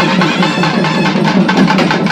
ハハハハ!